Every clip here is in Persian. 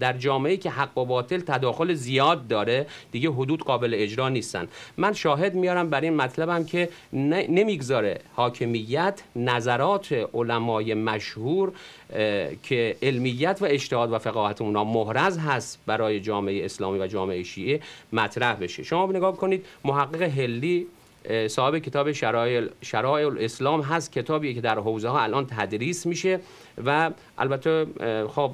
در جامعه که حق و باطل تداخل زیاد داره دیگه حدود قابل اجرا نیستن. من شاهد میارم بر این مطلبم که نمی‌گذاره حاکمیت نظرات علمای مشهور که علمیت و اجتهاد و فقاهت اونا محرز هست برای جامعه اسلامی و جامعه شیعه مطرح بشه. شما نگاه کنید محقق هلی صاحب کتاب شرایع الاسلام هست کتابی که در حوزه ها الان تدریس میشه و البته خب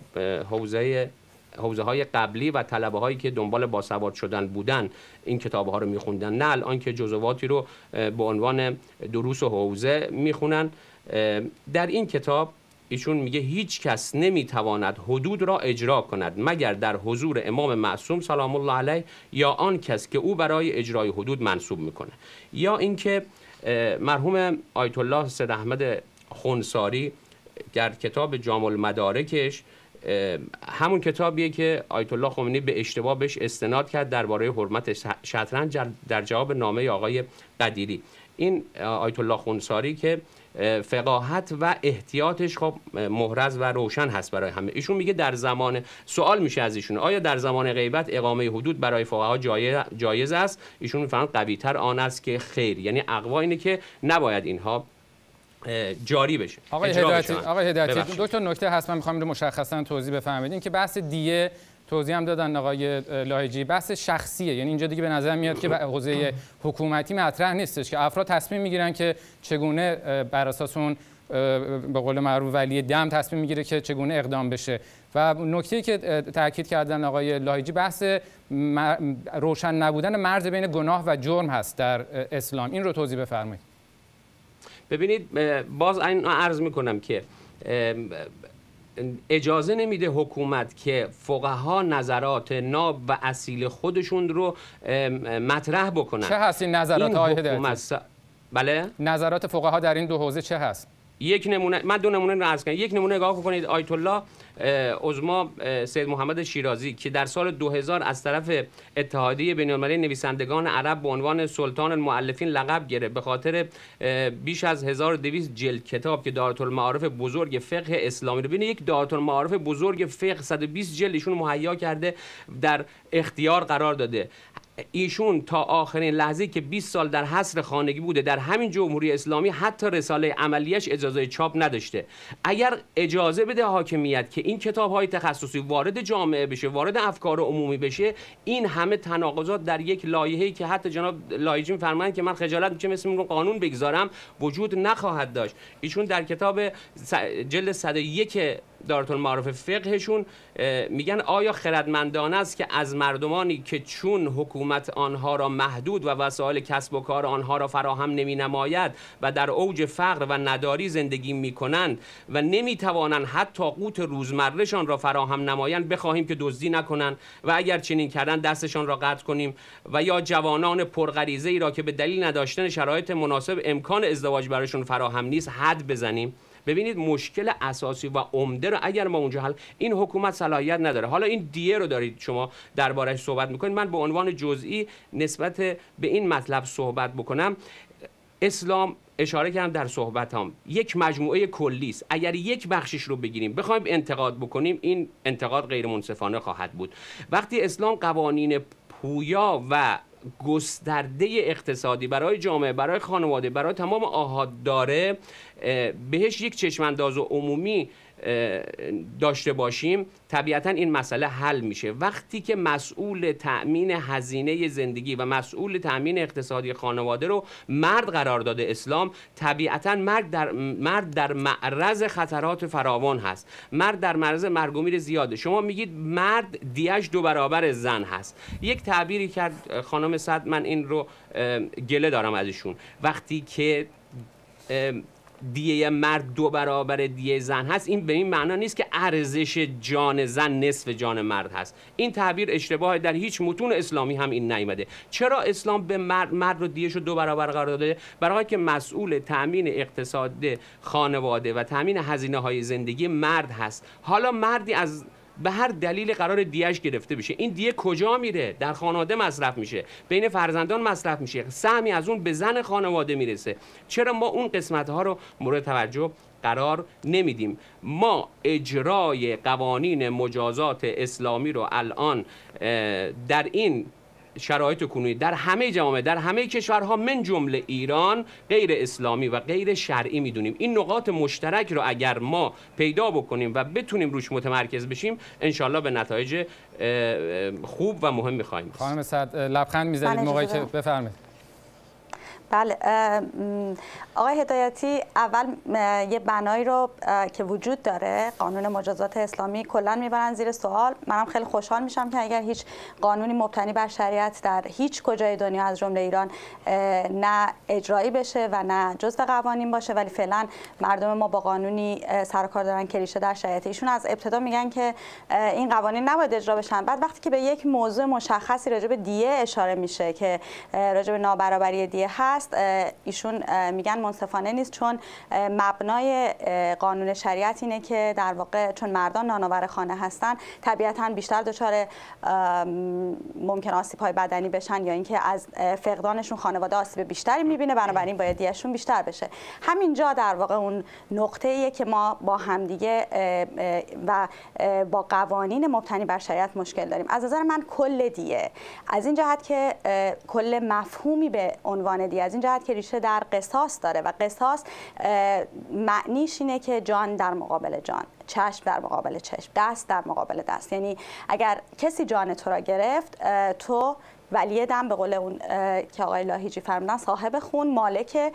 حوزه حوزه های قبلی و طلبه هایی که دنبال باسواد شدن بودن این کتاب ها رو میخوندن. نه الان که جزواتی رو به عنوان دروس و حوزه می‌خونن. در این کتاب ایشون میگه هیچ کس نمی‌تواند حدود را اجرا کند مگر در حضور امام معصوم سلام الله علیه یا آن کس که او برای اجرای حدود منصوب می‌کنه. یا اینکه مرحوم آیت الله سید احمد خونساری در کتاب جامع المدارکش همون کتابیه که آیت الله خمینی به اشتباه بهش استناد کرد درباره حرمت شطرنج در جواب نامه آقای قدیری این آیت الله خونساری که فقاهت و احتیاطش خب محرز و روشن هست برای همه. ایشون میگه در زمان سوال میشه از ایشون. آیا در زمان غیبت اقامه حدود برای فقها جایز است؟ ایشون می‌فهمند قوی تر آن است که خیر. یعنی اقوا اینه که نباید اینها جاری بشه. آقای هدایتی آقای هدایتی دو تا نکته هست من می‌خوام رو مشخصا توضیح بفرمایید. این که بحث دیه توضیح هم دادن آقای لاهجی. بحث شخصیه. یعنی اینجا دیگه به نظر میاد که حوزه حکومتی مطرح نیستش که افراد تصمیم می‌گیرن که چگونه بر اساس اون به قول معروف ولی دم تصمیم می‌گیره که چگونه اقدام بشه. و نکته که تاکید کردن آقای لاهیجی بحث روشن نبودن مرز بین گناه و جرم هست در اسلام. این رو توضیح بفرمایید. ببینید باز این عرض می‌کنم که اجازه نمیده حکومت که فقها نظرات ناب و اصیل خودشون رو مطرح بکنن. چه هست این نظرات آقای بله؟ نظرات فقها در این دو حوزه چه هست؟ یک نمونه من دو نمونه رو عرض کنم یک نمونه نگاه کنید آیت الله عظما سید محمد شیرازی که در سال 2000 از طرف اتحادیه بین المللی نویسندگان عرب به عنوان سلطان المؤلفین لقب گرفت. به خاطر بیش از 1200 جلد کتاب که دارت المعارف بزرگ فقه اسلامی رو ببینید یک دارت المعارف بزرگ فقه 120 جلد ایشون مهیا کرده در اختیار قرار داده. ایشون تا آخرین لحظه که 20 سال در حصر خانگی بوده در همین جمهوری اسلامی حتی رساله عملیش اجازه چاپ نداشته. اگر اجازه بده حاکمیت که این کتاب های تخصصی وارد جامعه بشه وارد افکار عمومی بشه این همه تناقضات در یک لایحه‌ای که حتی جناب لایجی میفرمایند که من خجالت می‌کشم اسم رو قانون بگذارم وجود نخواهد داشت. ایشون در کتاب جلد 101 دارت المعارف فقهشون میگن آیا خردمندانه است که از مردمانی که چون حکومت آنها را محدود و وسایل کسب و کار آنها را فراهم نمی نماید و در اوج فقر و نداری زندگی می کنند و نمی توانند حتی قوت روزمرهشان را فراهم نمایند بخواهیم که دزدی نکنند و اگر چنین کردن دستشان را قطع کنیم و یا جوانان پرغریزه ای را که به دلیل نداشتن شرایط مناسب امکان ازدواج برایشون فراهم نیست حد بزنیم. ببینید مشکل اساسی و عمده رو اگر ما اونجا حل این حکومت صلاحیت نداره. حالا این دیه رو دارید شما دربارش صحبت می‌کنید. من به عنوان جزئی نسبت به این مطلب صحبت بکنم. اسلام اشاره کردم در صحبت هم یک مجموعه کلی است. اگر یک بخشش رو بگیریم بخوایم انتقاد بکنیم این انتقاد غیر منصفانه خواهد بود. وقتی اسلام قوانین پویا و گسترده اقتصادی برای جامعه برای خانواده برای تمام آهاد داره بهش یک چشمانداز عمومی داشته باشیم طبیعتا این مسئله حل میشه. وقتی که مسئول تأمین هزینه زندگی و مسئول تأمین اقتصادی خانواده رو مرد قرار داده اسلام طبیعتا مرد در, مرد در معرض خطرات فراوان هست. مرد در معرض مرگومیر زیاده. شما میگید مرد دیش دو برابر زن هست. یک تعبیری کرد خانم صد من این رو گله دارم ازشون. وقتی که دیه مرد دو برابر دیه زن هست. این به این معنا نیست که ارزش جان زن نصف جان مرد هست. این تعبیر اشتباه در هیچ متون اسلامی هم این نیامده چرا اسلام به مرد, مرد رو دیهش رو دو برابر قرار داده؟ برای که مسئول تامین اقتصاد خانواده و تامین هزینه های زندگی مرد هست. حالا مردی از به هر دلیل قرار دیش گرفته بشه. این دیه کجا میره؟ در خانواده مصرف میشه. بین فرزندان مصرف میشه. سهمی از اون به زن خانواده می‌رسه. چرا ما اون قسمت ها رو مورد توجه قرار نمیدیم؟ ما اجرای قوانین مجازات اسلامی رو الان در این شرایط کنونی در همه جوامع در همه کشورها من جمله ایران غیر اسلامی و غیر شرعی می‌دونیم. این نقاط مشترک رو اگر ما پیدا بکنیم و بتونیم روش متمرکز بشیم انشالله به نتایج خوب و مهم می‌خواهیم. خانم صد لبخند می‌زنید بله، موقعی که بفرمایید. بله آقای هدایتی اول یه بنایی رو که وجود داره قانون مجازات اسلامی کلا می‌برن زیر سوال. منم خیلی خوشحال میشم که اگر هیچ قانونی مبتنی بر شریعت در هیچ کجای دنیا از جمله ایران نه اجرایی بشه و نه جزء قوانین باشه. ولی فعلا مردم ما با قانونی سر کار دارن که ریشه در شریعت ایشون. از ابتدا میگن که این قوانین نباید اجرا بشن. بعد وقتی که به یک موضوع مشخصی راجع به دیه اشاره میشه که راجع به نابرابری دیه هست ایشون میگن منصفانه نیست چون مبنای قانون شریعت اینه که در واقع چون مردان نانآور خانه هستن طبیعتا بیشتر دچار ممکن آسیب های بدنی بشن یا اینکه از فقدانشون خانواده آسیب بیشتری می‌بینه بنابراین باید دیشون بیشتر بشه. همینجا در واقع اون نقطه ایه که ما با همدیگه و با قوانین مبتنی بر شریعت مشکل داریم. از نظر من کل دیه از این جهت که کل مفهومی به عنوان دیه از این جهت که ریشه در قصاص داره و قصاص معنیش اینه که جان در مقابل جان. چشم در مقابل چشم دست در مقابل دست. یعنی اگر کسی جان تو را گرفت تو ولی دم به قول اون که آقای لاهیجی فرمودن صاحب خون مالک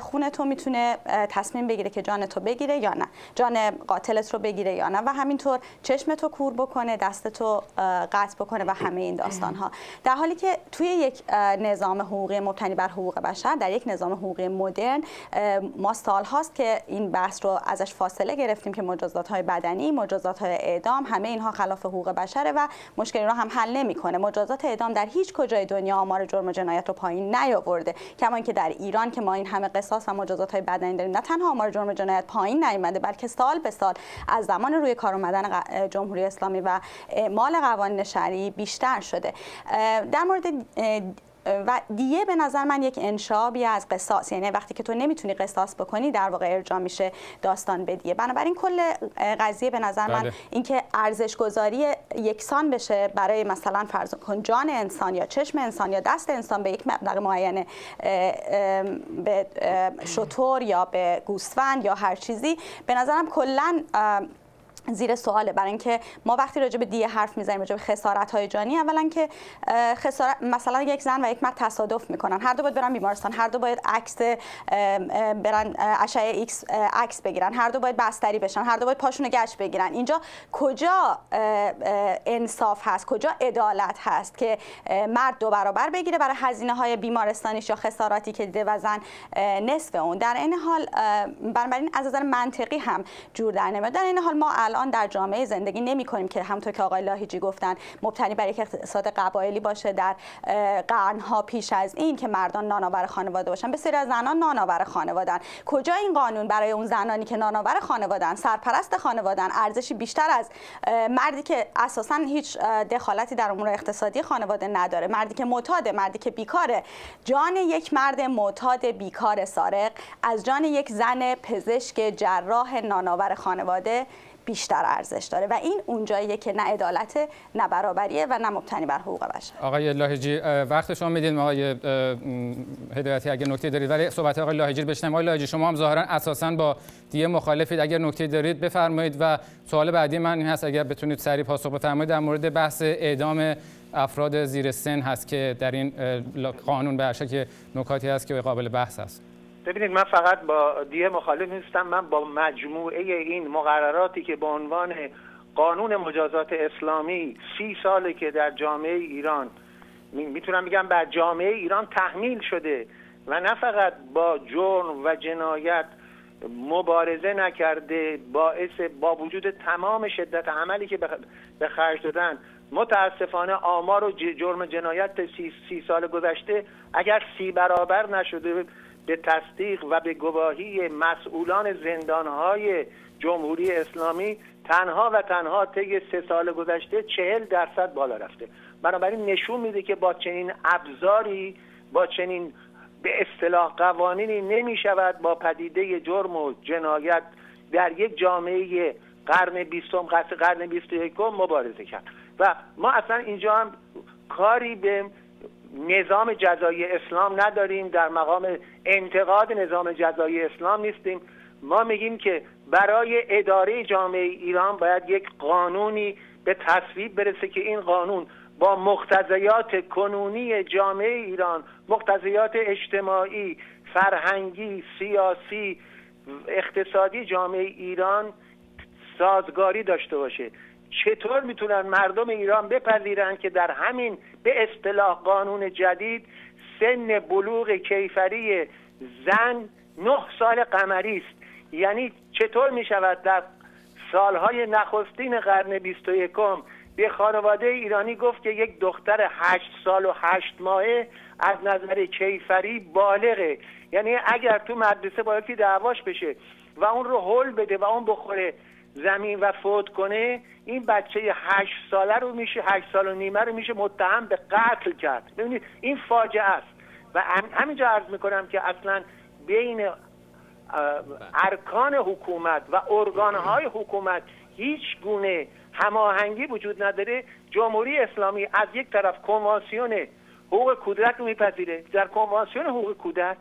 خون تو می‌تونه تصمیم بگیره که جان تو بگیره یا نه. جان قاتلت رو بگیره یا نه. و همینطور چشم تو کور بکنه دست تو قطع بکنه و همه این داستان ها در حالی که توی یک نظام حقوقی مبتنی بر حقوق بشر در یک نظام حقوقی مدرن ما سال هاست که این بحث رو ازش فاصله گرفتیم که مجازات های بدنی مجازات های اعدام همه اینها خلاف حقوق بشره و مشکلی رو هم حل نمی‌کنه. مجازات اعدام در هیچ کجای دنیا آمار جرم و جنایت رو پایین نیاورده. کما که در ایران که ما این همه قصاص و مجازات های بدنی داریم نه تنها آمار جرم و جنایت پایین نیامده بلکه سال به سال از زمان روی کار اومدن جمهوری اسلامی و اعمال قوانین شرعی بیشتر شده. در مورد و دیه به نظر من یک انشابی از قصاص یعنی وقتی که تو نمی‌تونی قصاص بکنی در واقع ارجاع میشه داستان به دیه بنابراین کل قضیه به نظر من بله. اینکه ارزش گذاری یکسان بشه برای مثلا فرض کن جان انسان یا چشم انسان یا دست انسان به یک مبلغ معین به شتر یا به گوسفند یا هر چیزی به نظرم کلا زیر سواله. برای اینکه ما وقتی راجع به دیه حرف می‌زنیم راجع به خسارت های جانی اولا که خسارت مثلا یک زن و یک مرد تصادف می‌کنن. هر دو باید برن بیمارستان. هر دو باید عکس برن اشعه ایکس عکس بگیرن. هر دو باید بستری بشن. هر دو باید پاشون گچ بگیرن. اینجا کجا انصاف هست؟ کجا عدالت هست که مرد دو برابر بگیره برای هزینه های بیمارستانیش یا خساراتی که دیده و زن نصف اون؟ در این حال بنابراین از نظر منطقی هم جور در نمیاد. در این حال ما الان در جامعه زندگی نمی کنیم که همونطور که آقای لاهیجی گفتن مبتنی بر یک اقتصاد قبایلی باشه در قرنها پیش از این که مردان نانآور خانواده باشن. بسیاری از زنان نانآور خانوادن کجا این قانون برای اون زنانی که نانآور خانوادن سرپرست خانوادن ارزشی بیشتر از مردی که اساسا هیچ دخالتی در امور اقتصادی خانواده نداره. مردی که معتاده مردی که بیکاره. جان یک مرد معتاد بیکار سارق. از جان یک زن پزشک جراح نانآور خانواده بیشتر ارزش داره و این اونجاییه که نه عدالت نه برابریه و نه مبتنی بر حقوق بشر. آقای لاهیجی وقت شما میدین آقای هدایتی اگه نکته دارید. ولی صحبت آقای لاهیجی بشنم آقای لاهیجی شما هم ظاهرا اساسا با دیه مخالفید. اگر نکته دارید بفرمایید و سوال بعدی من این هست. اگر بتونید سریع پاسخ بفرمایید در مورد بحث اعدام افراد زیر سن هست که در این قانون به که نکاتی هست که قابل بحث است. ببینید من فقط با دیه مخالف نیستم. من با مجموعه این مقرراتی که به عنوان قانون مجازات اسلامی سی ساله که در جامعه ایران می‌تونم بگم بر جامعه ایران تحمیل شده و نه فقط با جرم و جنایت مبارزه نکرده باعث با وجود تمام شدت عملی که به خرج دادن متاسفانه آمار و جرم جنایت سی, سی سال گذشته اگر سی برابر نشده به تصدیق و به گواهی مسئولان زندانهای جمهوری اسلامی تنها و تنها طی سه سال گذشته چهل درصد بالا رفته. بنابراین نشون میده که با چنین ابزاری با چنین به اصطلاح قوانینی نمی شود با پدیده جرم و جنایت در یک جامعه قرن بیستم قرن بیست یکم مبارزه کرد. و ما اصلا اینجا هم کاری به نظام جزایی اسلام نداریم در مقام انتقاد نظام جزایی اسلام نیستیم. ما میگیم که برای اداره جامعه ایران باید یک قانونی به تصویب برسه که این قانون با مقتضیات کنونی جامعه ایران مقتضیات اجتماعی فرهنگی سیاسی اقتصادی جامعه ایران سازگاری داشته باشه. چطور می‌تونن مردم ایران بپذیرند که در همین به اصطلاح قانون جدید سن بلوغ کیفری زن نه سال قمری است. یعنی چطور می شود در سالهای نخستین قرن بیست و یکم به خانواده ایرانی گفت که یک دختر هشت سال و هشت ماهه از نظر کیفری بالغه. یعنی اگر تو مدرسه باید که دعواش بشه و اون رو حل بده و اون بخوره زمین و فوت کنه این بچه هشت ساله رو میشه هشت سال و نیمه رو میشه متهم به قتل کرد. ببینید این فاجعه است. و همینجا عرض می‌کنم که اصلا بین ارکان حکومت و ارگانهای حکومت هیچ گونه هماهنگی وجود نداره. جمهوری اسلامی از یک طرف کنوانسیون حقوق کودک رو میپذیره. در کنوانسیون حقوق کودک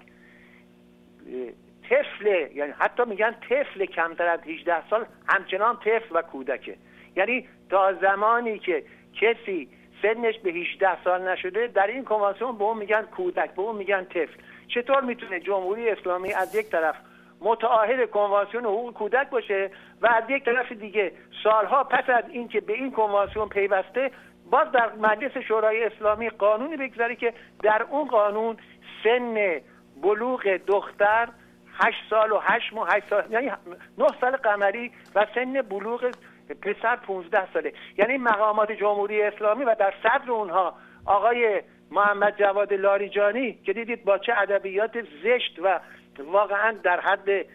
طفل یعنی حتی میگن طفل کمتر از 18 سال همچنان طفل و کودکه. یعنی تا زمانی که کسی سنش به 18 سال نشده در این کنوانسیون به اون میگن کودک به اون میگن طفل. چطور می‌تونه جمهوری اسلامی از یک طرف متعاهد کنوانسیون حقوق کودک باشه و از یک طرف دیگه سالها پس از اینکه به این کنوانسیون پیوسته باز در مجلس شورای اسلامی قانونی بگذاره که در اون قانون سن بلوغ دختر هشت سال و هشت ماه هشت سال یعنی نه سال قمری و سن بلوغ پسر 15 ساله. یعنی مقامات جمهوری اسلامی و در صدر اونها آقای محمد جواد لاریجانی که دیدید با چه ادبیات زشت و واقعا در حد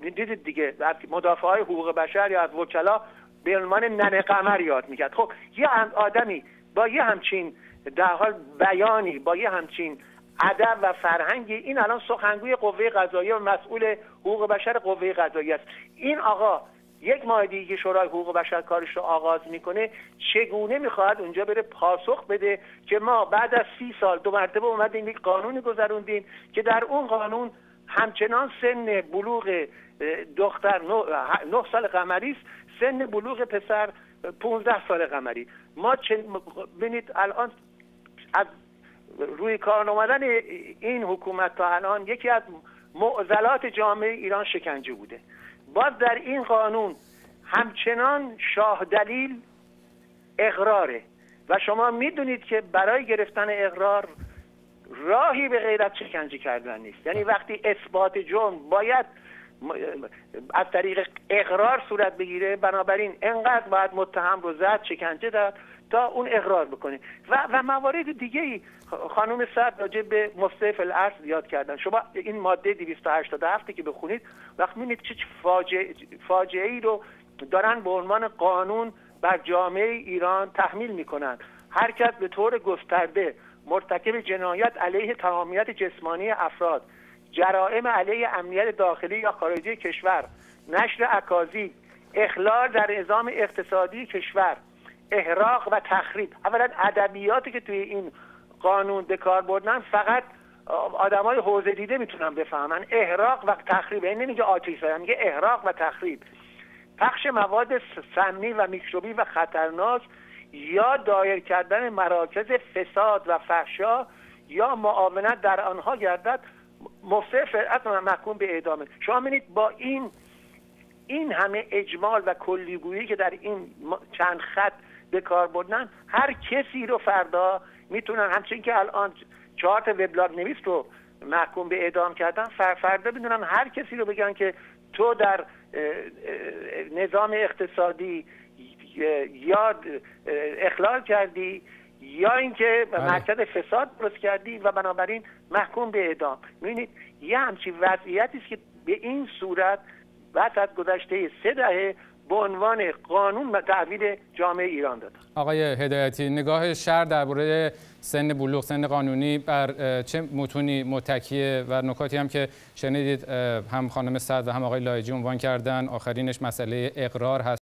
دیدید دیگه مدافع های حقوق بشر یا از وکلا به عنوان ننه قمر یاد می‌کرد. خب یه آدمی با یه همچین در حال بیانی با یه همچین ادب و فرهنگی این الان سخنگوی قوه قضاییه و مسئول حقوق بشر قوه قضاییه است. این آقا یک ماه دیگه که شورای حقوق بشر کارش رو آغاز می‌کنه چگونه می‌خواهد اونجا بره پاسخ بده که ما بعد از سی سال دو مرتبه اومدیم یک قانونی گذروندیم که در اون قانون همچنان سن بلوغ دختر نه سال قمری است سن بلوغ پسر 15 سال قمری. ما ببینید الان از روی کار اومدن این حکومت تا الان یکی از معضلات جامعه ایران شکنجه بوده. باز در این قانون همچنان شاه دلیل اقراره. و شما می‌دونید که برای گرفتن اقرار راهی به غیرت شکنجه کردن نیست. یعنی وقتی اثبات جرم باید از طریق اقرار صورت بگیره بنابراین انقدر باید متهم رو زد شکنجه داد. تا اون اقرار بکنه و, و موارد دیگه ای خانم سرد راجع به مصطف الارض یاد کردن. شما این ماده 287 که بخونید وقت می‌بینید چه فاجعه ای رو دارن به عنوان قانون بر جامعه ایران تحمیل می‌کنن. هر کس به طور گسترده مرتکب جنایت علیه تمامیت جسمانی افراد جرائم علیه امنیت داخلی یا خارجی کشور نشر اکاذیب اخلال در نظام اقتصادی کشور احراق و تخریب. اولا ادبیاتی که توی این قانون به کار بردن فقط آدمای حوزه دیده می‌تونن بفهمن. احراق و تخریب. این نمیگه آتیش زدن میگه احراق و تخریب. پخش مواد سمی و میکروبی و خطرناک یا دایر کردن مراکز فساد و فحشا یا معاونت در آنها گردد. مفسد فرعت محکوم به اعدامه. شما ببینید با این این همه اجمال و کلیگویی که در این چند خط به کار بردن هر کسی رو فردا می‌تونن همچنین که الان چهار تا وبلاگ نویس رو محکوم به اعدام کردن فردا بدونن هر کسی رو بگن که تو در نظام اقتصادی یا اخلال کردی یا اینکه بله. مرکز فساد درست کردی و بنابراین محکوم به اعدام می‌بینید یه همچین وضعیتی است که به این صورت بعد از گذشته سه دهه به عنوان قانون تحویل جامعه ایران دادن. آقای هدایتی نگاه شهر درباره سن بلوغ سن قانونی بر چه متونی متکیه و نکاتی هم که شنیدید هم خانم صد و هم آقای لایجی عنوان کردن. آخرینش مسئله اقرار هست.